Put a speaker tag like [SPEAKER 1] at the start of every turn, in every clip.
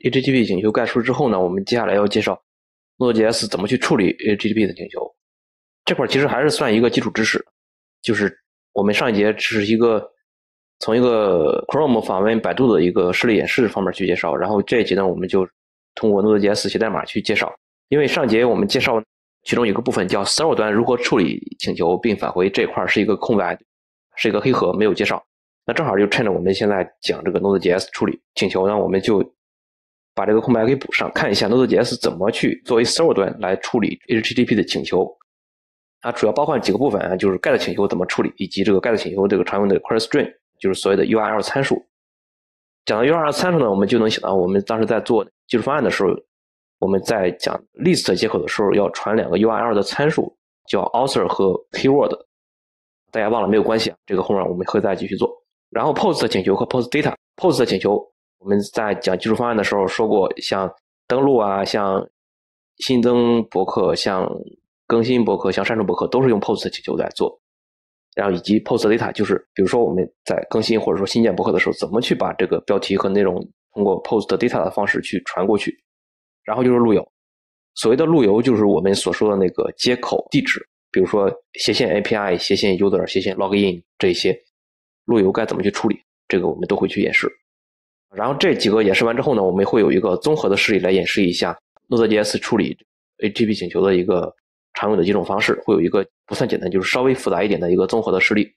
[SPEAKER 1] HTTP 请求概述之后呢，我们接下来要介绍 Node.js 怎么去处理 HTTP 的请求。这块其实还是算一个基础知识，就是我们上一节只是一个从一个 Chrome 访问百度的一个示例演示方面去介绍，然后这一节呢，我们就通过 Node.js 写代码去介绍。因为上节我们介绍其中有个部分叫 Server 端如何处理请求并返回这块是一个空白，是一个黑盒，没有介绍。那正好就趁着我们现在讲这个 Node.js 处理请求呢，我们就把这个空白给补上，看一下 Node.js 怎么去作为 Server 端来处理 HTTP 的请求。它主要包括几个部分啊，就是 GET 请求怎么处理，以及这个 GET 请求这个常用的 query string，就是所谓的 URL 参数。讲到 URL 参数呢，我们就能想到我们当时在做技术方案的时候，我们在讲 list 接口的时候要传两个 URL 的参数，叫 author 和 keyword。大家忘了没有关系啊，这个后面我们会再继续做。然后 post 请求和 post data，post 请求我们在讲技术方案的时候说过，像登录啊，像新增博客，像更新博客，像删除博客，都是用 post 请求来做。然后以及 post data，就是比如说我们在更新或者说新建博客的时候，怎么去把这个标题和内容通过 post data 的方式去传过去。然后就是路由，所谓的路由就是我们所说的那个接口地址，比如说斜线 API、斜线 user、斜线 login 这些。路由该怎么去处理？这个我们都会去演示。然后这几个演示完之后呢，我们会有一个综合的示例来演示一下 Node.js 处理 HTTP 请求的一个常用的几种方式。会有一个不算简单，就是稍微复杂一点的一个综合的示例。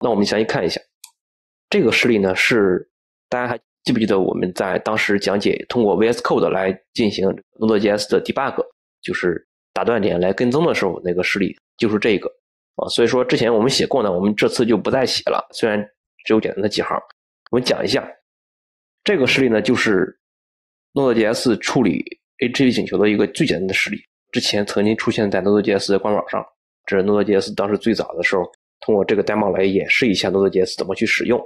[SPEAKER 1] 那我们详细看一下这个示例呢，是大家还记不记得我们在当时讲解通过 VS Code 来进行 Node.js 的 debug，就是打断点来跟踪的时候那个示例，就是这个。啊，所以说之前我们写过呢，我们这次就不再写了。虽然只有简单的几行，我们讲一下这个实例呢，就是 Node.js 处理 HTTP 请求的一个最简单的实例。之前曾经出现在 Node.js 的官网上，这是 Node.js 当时最早的时候，通过这个 demo 来演示一下 Node.js 怎么去使用。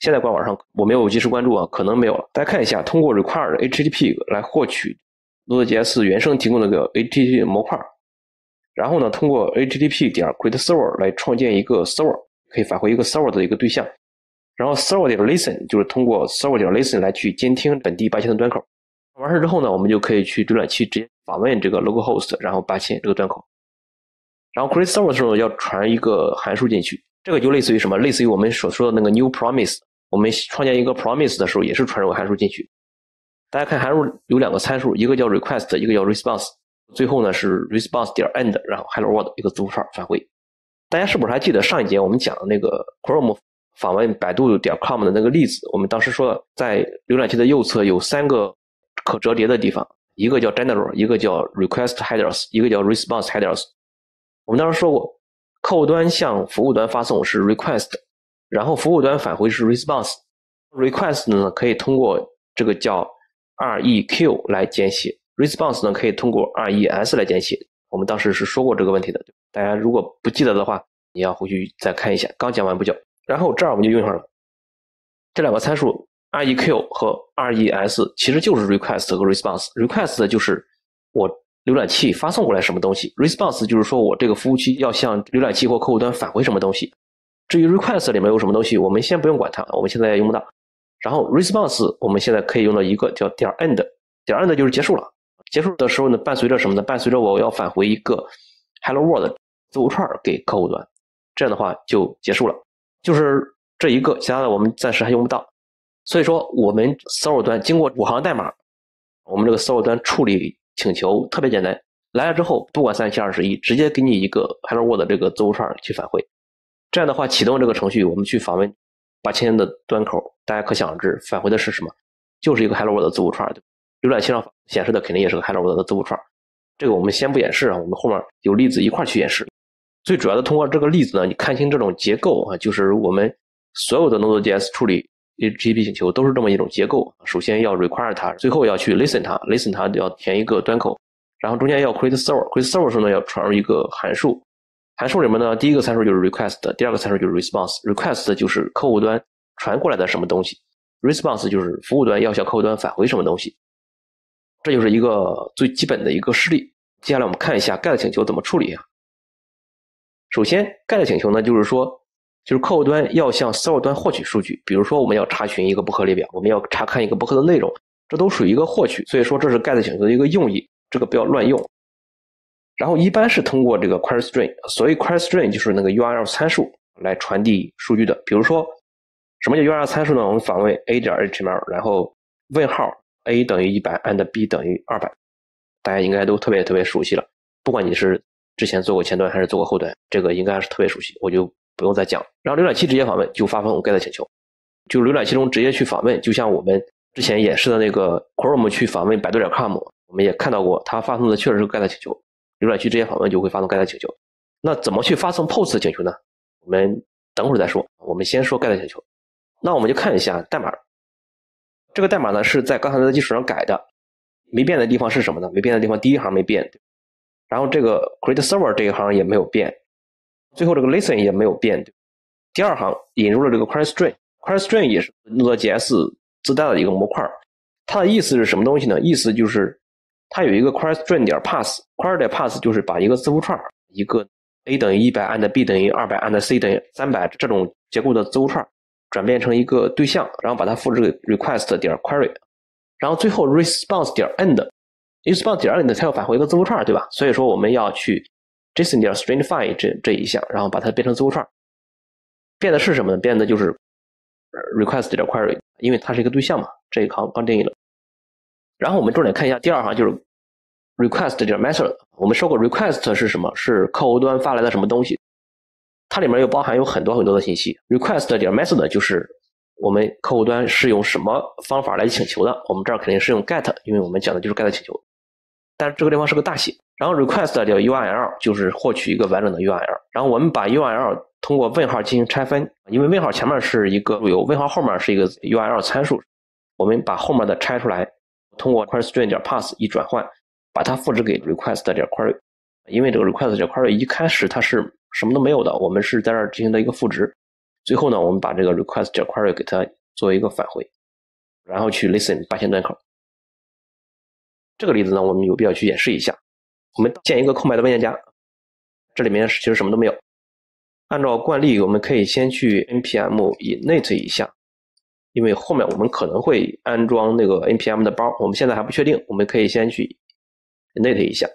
[SPEAKER 1] 现在官网上我没有及时关注啊，可能没有了。大家看一下，通过 require HTTP 来获取 Node.js 原生提供的个 HTTP 模块。然后呢，通过 HTTP 点 create server 来创建一个 server，可以返回一个 server 的一个对象。然后 server 点 listen 就是通过 server 点 listen 来去监听本地八千的端口。完事之后呢，我们就可以去浏览器直接访问这个 localhost，然后八千这个端口。然后 create server 的时候要传一个函数进去，这个就类似于什么？类似于我们所说的那个 new promise。我们创建一个 promise 的时候，也是传入个函数进去。大家看函数有两个参数，一个叫 request，一个叫 response。最后呢是 response 点 end，然后 hello world 一个字符串返回。大家是不是还记得上一节我们讲的那个 Chrome 访问百度点 com 的那个例子？我们当时说在浏览器的右侧有三个可折叠的地方，一个叫 general，一个叫 request headers，一个叫 response headers。我们当时说过，客户端向服务端发送是 request，然后服务端返回是 response。request 呢可以通过这个叫 req 来简写。response 呢可以通过 res 来简写，我们当时是说过这个问题的，大家如果不记得的话，你要回去再看一下，刚讲完不久。然后这儿我们就用上了这两个参数 req 和 res，其实就是 request 和 response。request 就是我浏览器发送过来什么东西，response 就是说我这个服务器要向浏览器或客户端返回什么东西。至于 request 里面有什么东西，我们先不用管它，我们现在用不到。然后 response 我们现在可以用到一个叫点 end，点 end 就是结束了。结束的时候呢，伴随着什么呢？伴随着我要返回一个 Hello World 字符串给客户端，这样的话就结束了。就是这一个，其他的我们暂时还用不到。所以说，我们 Server 端经过五行代码，我们这个 Server 端处理请求特别简单。来了之后，不管三七二十一，直接给你一个 Hello World 这个字符串去返回。这样的话，启动这个程序，我们去访问八千的端口，大家可想而知，返回的是什么？就是一个 Hello World 的字符串。浏览器上显示的肯定也是个 Hello World 的字符串，这个我们先不演示啊，我们后面有例子一块去演示。最主要的通过这个例子呢，你看清这种结构啊，就是我们所有的 Node.js 处理 HTTP 请求都是这么一种结构。首先要 require 它，最后要去 listen 它，listen 它要填一个端口，然后中间要 create server，create server 时候呢要传入一个函数，函数里面呢第一个参数就是 request，第二个参数就是 response，request 就是客户端传过来的什么东西，response 就是服务端要向客户端返回什么东西。这就是一个最基本的一个示例。接下来我们看一下 GET 请求怎么处理啊？首先，GET 请求呢，就是说，就是客户端要向 Server 端获取数据。比如说，我们要查询一个博客列表，我们要查看一个博客的内容，这都属于一个获取，所以说这是 get 请求的一个用意，这个不要乱用。然后一般是通过这个 query string，所以 query string 就是那个 URL 参数来传递数据的。比如说，什么叫 URL 参数呢？我们访问 a 点 html，然后问号 a 等于一百，and b 等于二百，大家应该都特别特别熟悉了。不管你是之前做过前端还是做过后端，这个应该是特别熟悉，我就不用再讲。然后浏览器直接访问就发送 get 请求，就浏览器中直接去访问，就像我们之前演示的那个 Chrome 去访问百度点 com，我们也看到过，它发送的确实是 get 请求。浏览器直接访问就会发送 get 请求。那怎么去发送 post 请求呢？我们等会儿再说。我们先说 get 请求。那我们就看一下代码。这个代码呢是在刚才的基础上改的，没变的地方是什么呢？没变的地方第一行没变，然后这个 create server 这一行也没有变，最后这个 listen 也没有变。第二行引入了这个 query string，query string 也是 Node.js 自带的一个模块。它的意思是什么东西呢？意思就是它有一个 query string 点 pass，query 点 pass 就是把一个字符串，一个 a 等于一百，and b 等于二百，and c 等于三百这种结构的字符串。转变成一个对象，然后把它复制给 request 点 query，然后最后 response 点 end response 点 end 它要返回一个字符串，对吧？所以说我们要去 json 点 stringify 这这一项，然后把它变成字符串。变的是什么呢？变的就是 request 点 query，因为它是一个对象嘛，这一行刚定义了。然后我们重点看一下第二行，就是 request 点 method。我们说过 request 是什么？是客户端发来的什么东西？它里面又包含有很多很多的信息。request 点 method 就是我们客户端是用什么方法来请求的？我们这儿肯定是用 get，因为我们讲的就是 get 请求。但是这个地方是个大写。然后 request 点 URL 就是获取一个完整的 URL。然后我们把 URL 通过问号进行拆分，因为问号前面是一个有问号后面是一个 URL 参数，我们把后面的拆出来，通过 query string 点 pass 一转换，把它复制给 request 点 query。因为这个 request 点 query 一开始它是什么都没有的，我们是在这儿进行的一个赋值，最后呢，我们把这个 request 点 query 给它做一个返回，然后去 listen 八千端口。这个例子呢，我们有必要去演示一下。我们建一个空白的文件夹，这里面其实什么都没有。按照惯例，我们可以先去 npm init 一下，因为后面我们可能会安装那个 npm 的包，我们现在还不确定，我们可以先去 init 一下。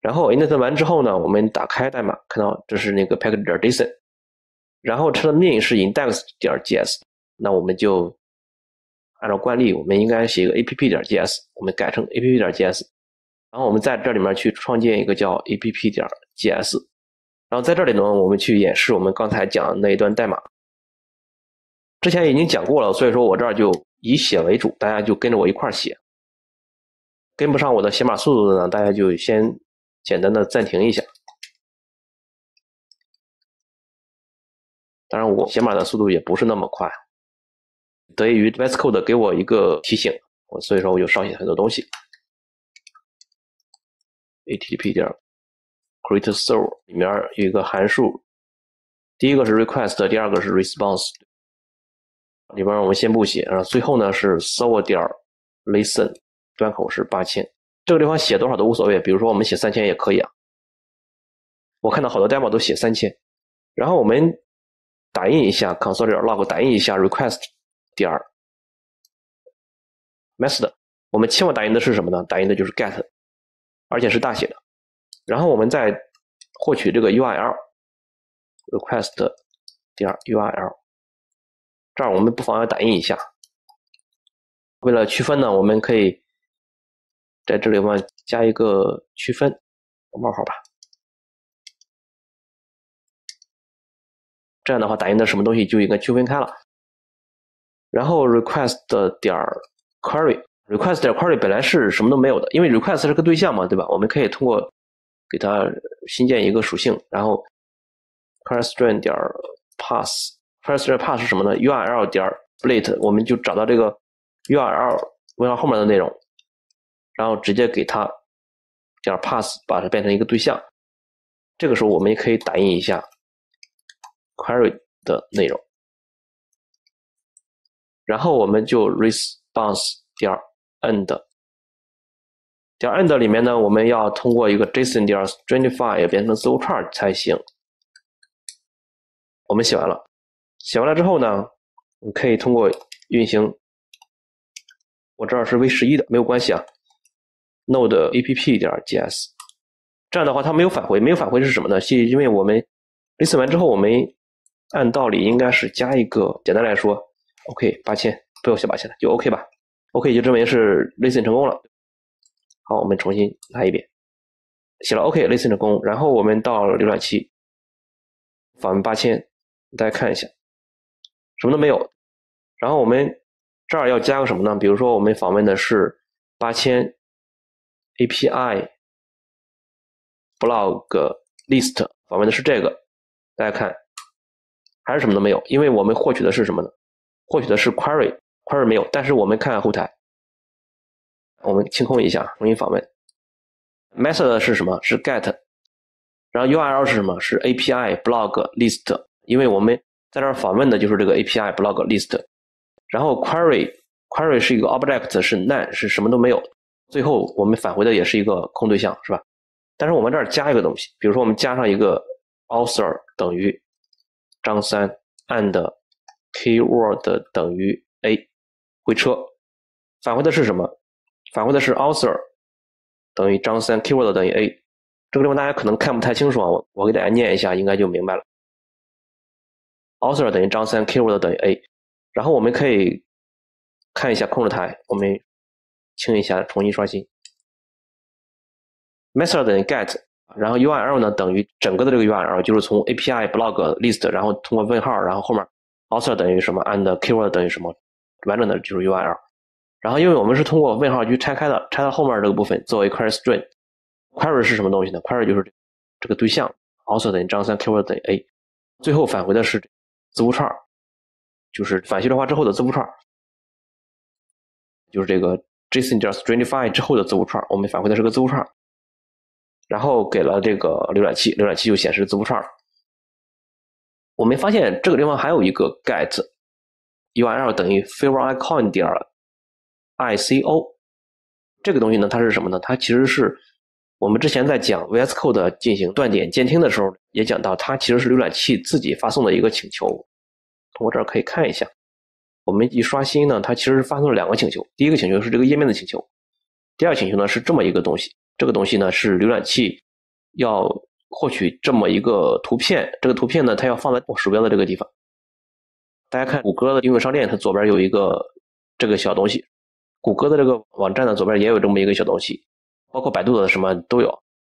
[SPEAKER 1] 然后 init 完之后呢，我们打开代码，看到这是那个 package 点 json，然后它的 main 是 index 点 js，那我们就按照惯例，我们应该写一个 app 点 js，我们改成 app 点 js，然后我们在这里面去创建一个叫 app 点 js，然后在这里呢，我们去演示我们刚才讲的那一段代码，之前已经讲过了，所以说我这儿就以写为主，大家就跟着我一块写，跟不上我的写码速度的呢，大家就先。简单的暂停一下，当然我写码的速度也不是那么快，得益于 VS Code 给我一个提醒，我所以说我就少写很多东西。HTTP 点 create server 里面有一个函数，第一个是 request，第二个是 response，里边我们先不写，然后最后呢是 server 点 listen，端口是八千。这个地方写多少都无所谓，比如说我们写三千也可以啊。我看到好多 demo 都写三千，然后我们打印一下 console log，打印一下 request 第二 method。我们期望打印的是什么呢？打印的就是 get，而且是大写的。然后我们再获取这个 URL request 点 URL，这儿我们不妨要打印一下。为了区分呢，我们可以。在这里我们加一个区分冒号吧，这样的话打印的什么东西就应该区分开了。然后 request 点 query，request 点 query 本来是什么都没有的，因为 request 是个对象嘛，对吧？我们可以通过给它新建一个属性，然后 query string 点 pass，query string pass 是什么呢？url 点 split，我们就找到这个 url 问号后面的内容。然后直接给它点 pass，把它变成一个对象。这个时候我们也可以打印一下 query 的内容。然后我们就 response 点 end 点 end 里面呢，我们要通过一个 json 点 stringify 也变成字符串才行。我们写完了，写完了之后呢，你可以通过运行我这儿是 v 十一的，没有关系啊。node app 点 js，这样的话它没有返回，没有返回是什么呢？是因为我们 listen 完之后，我们按道理应该是加一个，简单来说，OK 八千，不要写八千了，就 OK 吧，OK 就证明是 listen 成功了。好，我们重新来一遍，写了 OK，listen 成功，然后我们到浏览器访问八千，大家看一下，什么都没有。然后我们这儿要加个什么呢？比如说我们访问的是八千。API blog list 访问的是这个，大家看还是什么都没有，因为我们获取的是什么呢？获取的是 query，query 没有，但是我们看看后台，我们清空一下，重新访问。method 是什么？是 get，然后 URL 是什么？是 API blog list，因为我们在这儿访问的就是这个 API blog list，然后 query，query 是一个 object，是 none，是什么都没有。最后我们返回的也是一个空对象，是吧？但是我们这儿加一个东西，比如说我们加上一个 author 等于张三 and keyword 等于 a 回车，返回的是什么？返回的是 author 等于张三 keyword 等于 a。这个地方大家可能看不太清楚啊，我我给大家念一下，应该就明白了。author 等于张三 keyword 等于 a，然后我们可以看一下控制台，我们。清一下，重新刷新。method 等于 get，然后 URL 呢等于整个的这个 URL，就是从 API blog list，然后通过问号，然后后面 author 等于什么，and keyword 等于什么，完整的就是 URL。然后因为我们是通过问号去拆开的，拆到后面这个部分作为 query string。query 是什么东西呢？query 就是这个对象，author 等于张三，keyword 等于 a，最后返回的是字符串，就是反序列化之后的字符串，就是这个。JSON 叫 stringify 之后的字符串，我们返回的是个字符串，然后给了这个浏览器，浏览器就显示字符串。我们发现这个地方还有一个 get URL 等于 favor icon 点 ico 这个东西呢，它是什么呢？它其实是我们之前在讲 VS Code 进行断点监听的时候也讲到，它其实是浏览器自己发送的一个请求。通过这儿可以看一下。我们一刷新呢，它其实是发送了两个请求。第一个请求是这个页面的请求，第二请求呢是这么一个东西。这个东西呢是浏览器要获取这么一个图片，这个图片呢它要放在鼠标的这个地方。大家看谷歌的应用商店，它左边有一个这个小东西。谷歌的这个网站呢左边也有这么一个小东西，包括百度的什么都有。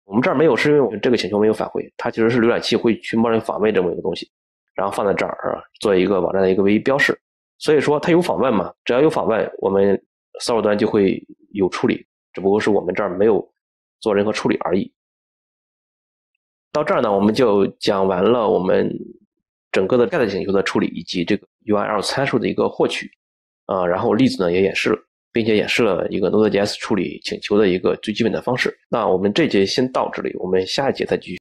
[SPEAKER 1] 我们这儿没有，是因为我们这个请求没有返回。它其实是浏览器会去默认访问这么一个东西，然后放在这儿啊，做一个网站的一个唯一标识。所以说它有访问嘛？只要有访问，我们 server 端就会有处理，只不过是我们这儿没有做任何处理而已。到这儿呢，我们就讲完了我们整个的 get 请求的处理以及这个 URL 参数的一个获取啊，然后例子呢也演示了，并且演示了一个 Node.js 处理请求的一个最基本的方式。那我们这节先到这里，我们下一节再继续。